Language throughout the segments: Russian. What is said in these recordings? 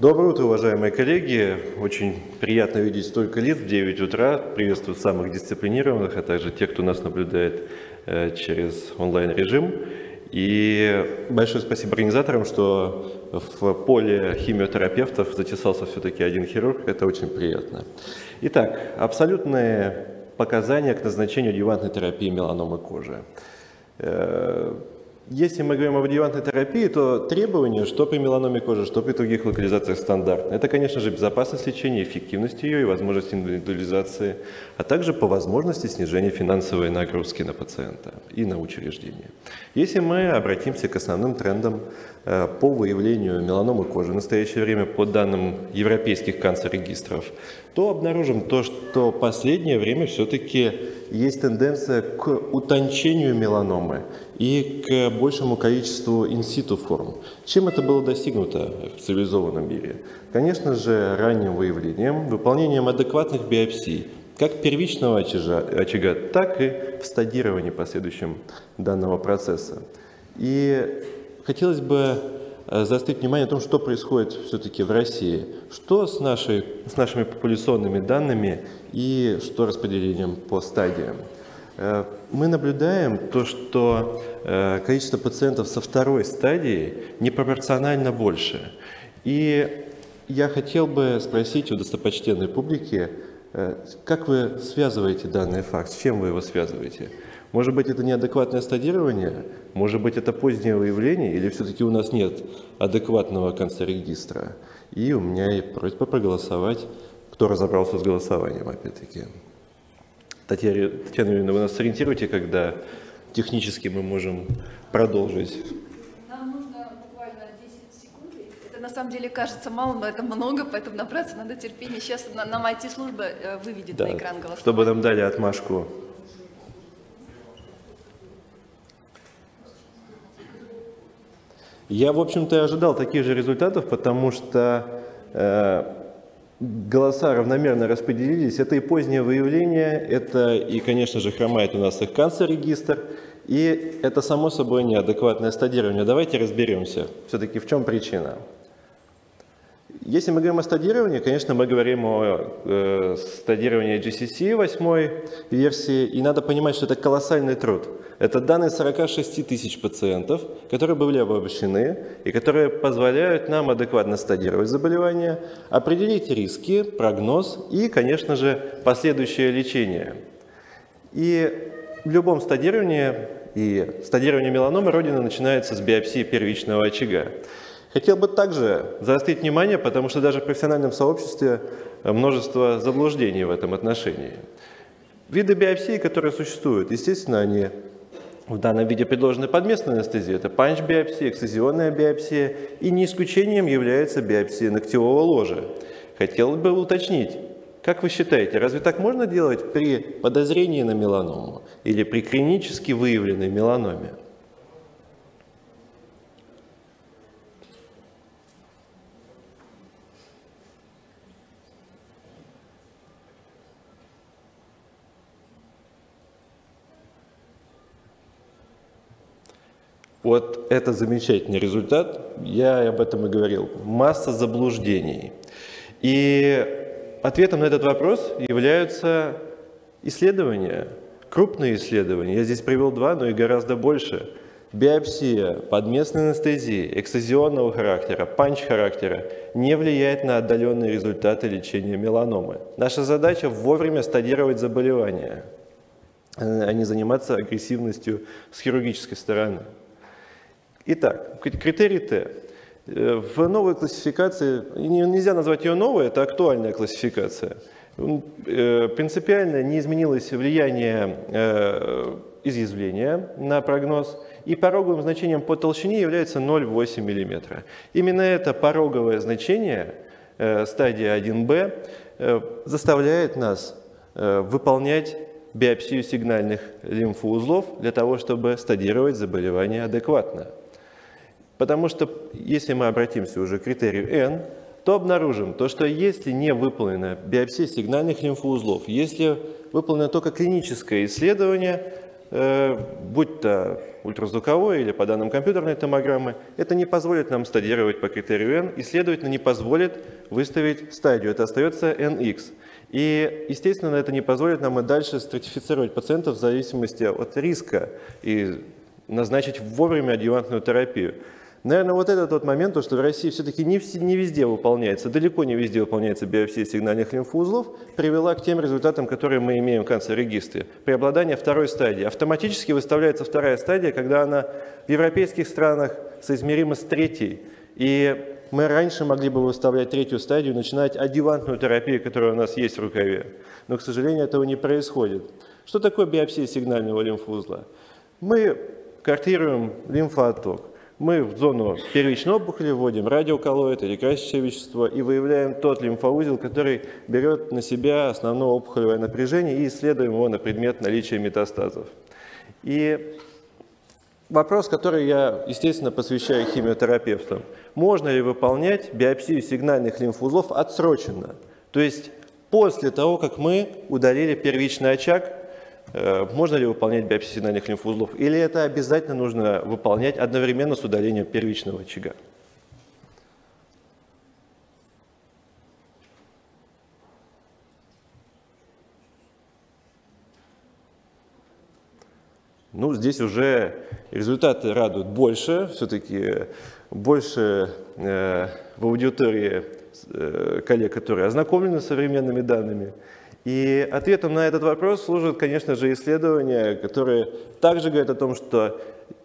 Доброе утро, уважаемые коллеги. Очень приятно видеть столько лиц в 9 утра. Приветствую самых дисциплинированных, а также тех, кто нас наблюдает э, через онлайн-режим. И большое спасибо организаторам, что в поле химиотерапевтов затесался все-таки один хирург. Это очень приятно. Итак, абсолютные показания к назначению адъювантной терапии меланомы кожи. Если мы говорим об адъювантной терапии, то требования, что при меланоме кожи, что при других локализациях стандартны. Это, конечно же, безопасность лечения, эффективность ее и возможность индивидуализации, а также по возможности снижения финансовой нагрузки на пациента и на учреждение. Если мы обратимся к основным трендам э, по выявлению меланомы кожи в настоящее время по данным европейских канцерегистров, то обнаружим то, что последнее время все-таки есть тенденция к утончению меланомы и к большему количеству инситу форм. Чем это было достигнуто в цивилизованном мире? Конечно же, ранним выявлением, выполнением адекватных биопсий, как первичного очага, очага, так и в стадировании последующем данного процесса. И хотелось бы Э, заострить внимание на том, что происходит все-таки в России. Что с, нашей, с нашими популяционными данными и что распределением по стадиям. Э, мы наблюдаем то, что э, количество пациентов со второй стадии непропорционально больше. И я хотел бы спросить у достопочтенной публики, как вы связываете данный факт, с чем вы его связываете? Может быть, это неадекватное стадирование? Может быть, это позднее выявление? Или все-таки у нас нет адекватного канцерегистра? И у меня и просьба проголосовать, кто разобрался с голосованием, опять-таки. Татьяна, Татьяна Юрьевна, вы нас сориентируете, когда технически мы можем продолжить? Нам нужно буквально 10 секунд. Это на самом деле кажется мало, но это много, поэтому набраться надо терпения. Сейчас нам IT-служба э, выведет да, на экран голосование. Чтобы нам дали отмашку. Я, в общем-то, ожидал таких же результатов, потому что э, голоса равномерно распределились. Это и позднее выявление, это и, конечно же, хромает у нас их канцер-регистр, и это, само собой, неадекватное стадирование. Давайте разберемся, все-таки в чем причина. Если мы говорим о стадировании, конечно, мы говорим о э, стадировании GCC 8 версии, и надо понимать, что это колоссальный труд. Это данные 46 тысяч пациентов, которые были обобщены и которые позволяют нам адекватно стадировать заболевание, определить риски, прогноз и, конечно же, последующее лечение. И в любом стадировании, и стадирование меланомы родины начинается с биопсии первичного очага. Хотел бы также заострить внимание, потому что даже в профессиональном сообществе множество заблуждений в этом отношении. Виды биопсии, которые существуют, естественно, они в данном виде предложены под местной анестезией. Это панч-биопсия, эксцизионная биопсия и не исключением является биопсия ногтевого ложа. Хотел бы уточнить, как вы считаете, разве так можно делать при подозрении на меланому или при клинически выявленной меланоме? Вот это замечательный результат, я об этом и говорил. Масса заблуждений. И ответом на этот вопрос являются исследования, крупные исследования. Я здесь привел два, но и гораздо больше. Биопсия подместной анестезии, эксцизионного характера, панч-характера не влияет на отдаленные результаты лечения меланомы. Наша задача вовремя стадировать заболевание, а не заниматься агрессивностью с хирургической стороны. Итак, критерий Т. Э, в новой классификации, нельзя назвать ее новой, это актуальная классификация. Э, принципиально не изменилось влияние э, изъязвления на прогноз, и пороговым значением по толщине является 0,8 мм. Именно это пороговое значение, стадия 1b, заставляет нас выполнять биопсию сигнальных лимфоузлов для того, чтобы стадировать заболевание адекватно. Потому что если мы обратимся уже к критерию N, то обнаружим то, что если не выполнена биопсия сигнальных лимфоузлов, если выполнено только клиническое исследование, э, будь то ультразвуковой или по данным компьютерной томограммы, это не позволит нам стадировать по критерию N и, следовательно, не позволит выставить стадию. Это остается NX. И, естественно, это не позволит нам и дальше стратифицировать пациентов в зависимости от риска и назначить вовремя адъювантную терапию. Наверное, вот это тот момент, то, что в России все-таки не, не везде выполняется, далеко не везде выполняется биопсия сигнальных лимфоузлов, привела к тем результатам, которые мы имеем в канцер-регистре. Преобладание второй стадии. Автоматически выставляется вторая стадия, когда она в европейских странах соизмерима с третьей. И мы раньше могли бы выставлять третью стадию, начинать адъювантную терапию, которая у нас есть в рукаве. Но, к сожалению, этого не происходит. Что такое биопсия сигнального лимфоузла? Мы картируем лимфоотток. Мы в зону первичной опухоли вводим радиоколлоид или красящее вещество и выявляем тот лимфоузел, который берет на себя основное опухолевое напряжение и исследуем его на предмет наличия метастазов. И вопрос, который я, естественно, посвящаю химиотерапевтам. Можно ли выполнять биопсию сигнальных лимфоузлов отсроченно? То есть после того, как мы удалили первичный очаг можно ли выполнять биопсию сигнальных лимфоузлов, или это обязательно нужно выполнять одновременно с удалением первичного очага? Ну, здесь уже результаты радуют больше, все-таки больше э, в аудитории э, коллег, которые ознакомлены с современными данными. И ответом на этот вопрос служат, конечно же, исследования, которые также говорят о том, что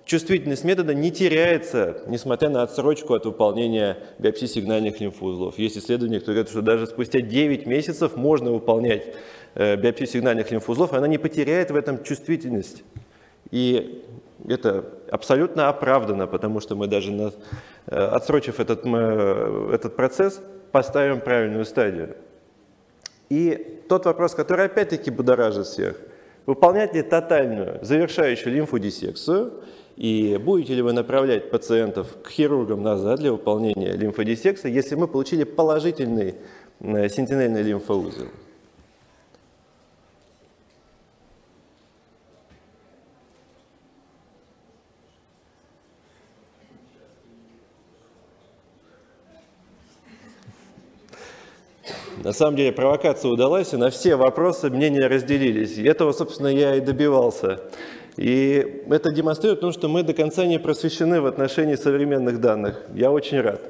чувствительность метода не теряется, несмотря на отсрочку от выполнения биопсии сигнальных лимфоузлов. Есть исследования, которые говорят, что даже спустя 9 месяцев можно выполнять э, биопсию сигнальных лимфоузлов, и она не потеряет в этом чувствительность. И это абсолютно оправдано, потому что мы даже, э, отсрочив этот, мы, этот процесс, поставим правильную стадию. И тот вопрос, который опять-таки будоражит всех, выполнять ли тотальную завершающую лимфодиссекцию, и будете ли вы направлять пациентов к хирургам назад для выполнения лимфодиссекции, если мы получили положительный э, сентинельный лимфоузел? На самом деле провокация удалась, и на все вопросы мнения разделились. И этого, собственно, я и добивался. И это демонстрирует то, что мы до конца не просвещены в отношении современных данных. Я очень рад.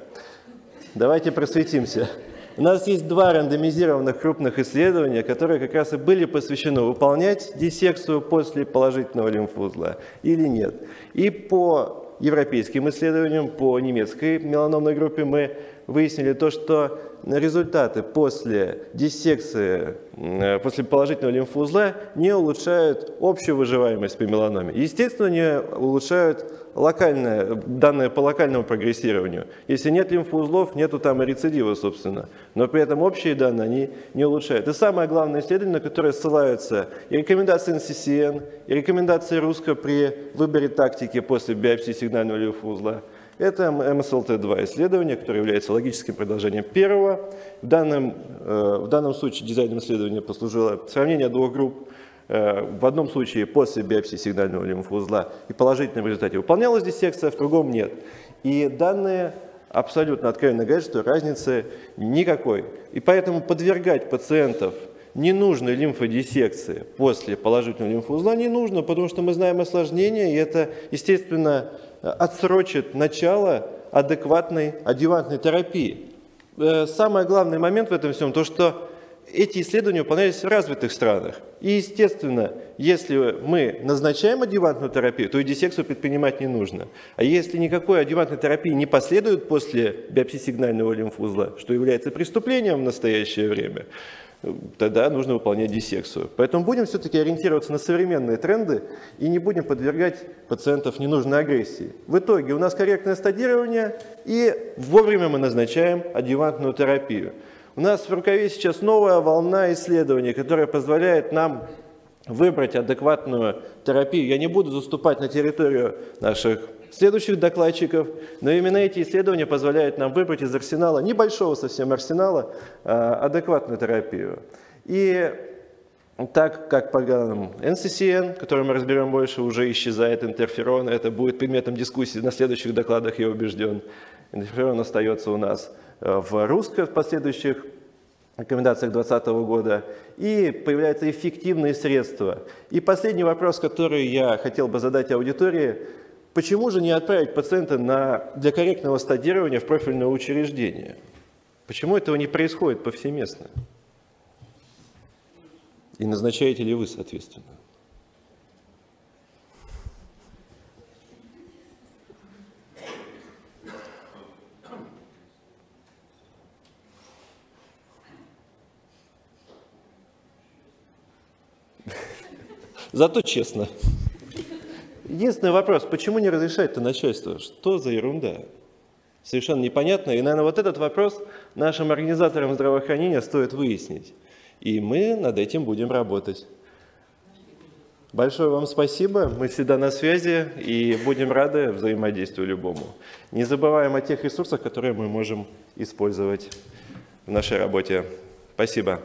Давайте просветимся. У нас есть два рандомизированных крупных исследования, которые как раз и были посвящены выполнять диссекцию после положительного лимфоузла или нет. И по европейским исследованиям, по немецкой меланомной группе мы выяснили то, что результаты после диссекции, э, после положительного лимфоузла не улучшают общую выживаемость по меланоме. Естественно, не улучшают локальное, данные по локальному прогрессированию. Если нет лимфоузлов, нету там и рецидива, собственно. Но при этом общие данные они не улучшают. И самое главное исследование, на которое ссылаются и рекомендации NCCN, и рекомендации РУСКО при выборе тактики после биопсии сигнального лимфоузла – это MSLT-2 исследование, которое является логическим продолжением первого. В данном, э, в данном случае дизайном исследования послужило сравнение двух групп. Э, в одном случае после биопсии сигнального лимфоузла и положительно в результате выполнялась диссекция, в другом нет. И данные абсолютно откровенно говорят, что разницы никакой. И поэтому подвергать пациентов ненужной лимфодиссекции после положительного лимфоузла не нужно, потому что мы знаем осложнения, и это, естественно, отсрочит начало адекватной адъювантной терапии. Э, самый главный момент в этом всем, то что эти исследования выполнялись в развитых странах. И, естественно, если мы назначаем адъювантную терапию, то и диссекцию предпринимать не нужно. А если никакой адъювантной терапии не последует после биопсии сигнального лимфузла, что является преступлением в настоящее время, тогда нужно выполнять диссекцию. Поэтому будем все-таки ориентироваться на современные тренды и не будем подвергать пациентов ненужной агрессии. В итоге у нас корректное стадирование и вовремя мы назначаем адъювантную терапию. У нас в рукаве сейчас новая волна исследований, которая позволяет нам выбрать адекватную терапию. Я не буду заступать на территорию наших следующих докладчиков, но именно эти исследования позволяют нам выбрать из арсенала, небольшого совсем арсенала, а, адекватную терапию. И так как по программам NCCN, который мы разберем больше, уже исчезает интерферон. Это будет предметом дискуссии на следующих докладах, я убежден. Интерферон остается у нас э, в русских последующих рекомендациях 2020 года. И появляются эффективные средства. И последний вопрос, который я хотел бы задать аудитории. Почему же не отправить пациента на, для корректного стадирования в профильное учреждение? Почему этого не происходит повсеместно? И назначаете ли вы, соответственно? Зато честно. Единственный вопрос, почему не разрешает-то начальство? Что за ерунда? Совершенно непонятно. И, наверное, вот этот вопрос нашим организаторам здравоохранения стоит выяснить. И мы над этим будем работать. Большое вам спасибо. Мы всегда на связи и будем рады взаимодействию любому. Не забываем о тех ресурсах, которые мы можем использовать в нашей работе. Спасибо.